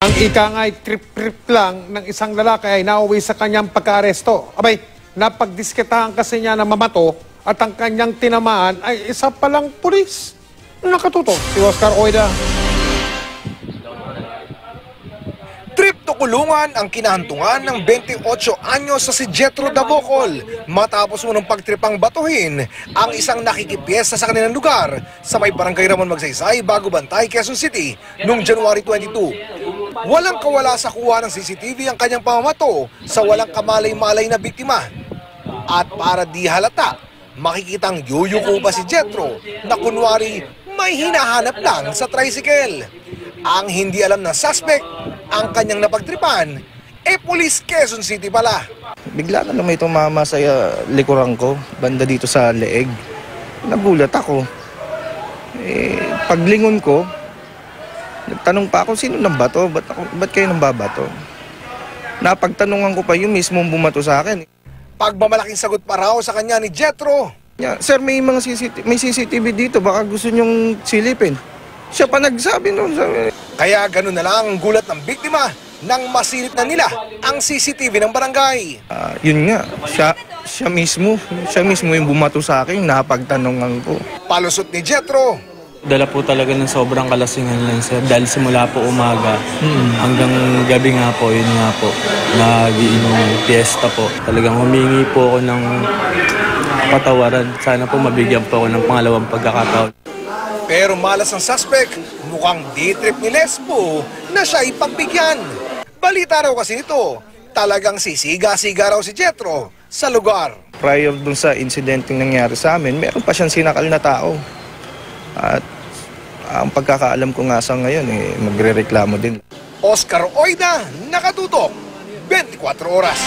Ang ika nga'y trip-trip lang ng isang lalaki ay nauwi sa kanyang pagka-aresto. Abay, napagdisketahan kasi niya na mamato at ang kanyang tinamaan ay isa palang pulis. Nakatutok si Oscar Oida. Trip to kulungan ang kinahantungan ng 28 anyos sa si Jetro Dabocol matapos mo ng pagtripang batuhin ang isang nakikipiyesa sa kanilang lugar sa may barangay Ramon Magsaysay, Bago Bantay, Quezon City noong January 22. Walang kawala sa kuha ng CCTV ang kanyang pamamato sa walang kamalay-malay na biktima. At para di halata, makikitang yuyuko pa si Jetro na kunwari may hinahanap lang sa tricycle. Ang hindi alam ng suspect, ang kanyang napagtripan, eh police Quezon City pala. Bigla na lang may tumama sa uh, likuran ko, banda dito sa leeg. Nagulat ako. Eh, paglingon ko, nagtanong pa ako, sino nang bato? Ba't, ako, ba't kayo nang babato? Napagtanungan ko pa yung mismo bumato sa akin. Pagmamalaking sagot pa raw sa kanya ni Jetro. Yeah, sir, may mga CCTV, may CCTV dito, baka gusto nyong silipin. Siya pa nagsabi noon. Sabi, Kaya ganun na lang ang gulat ng biktima nang masilip na nila ang CCTV ng barangay. Ah, yun nga, siya, siya mismo, siya mismo yung bumato sa akin, napagtanungan ko. Palusot ni Jetro. Dala po talaga ng sobrang kalasingan lang sir. Dahil simula po umaga hanggang gabi nga po, yun nga po, nagiinom fiesta po. Talagang humingi po ako ng patawaran. Sana po mabigyan po ako ng pangalawang pagkakataon. Pero malas ang suspect, mukhang D-trip ni Lesbo na siya ipagbigyan. Balita raw kasi nito, talagang sisiga-siga raw si Jetro sa lugar. prior dun sa incident yung nangyari sa amin, meron pa siyang sinakal na tao. At ang pagkakaalam ko nga sa ngayon, eh, magre-reklamo din. Oscar Oida, nakatutok, 24 oras.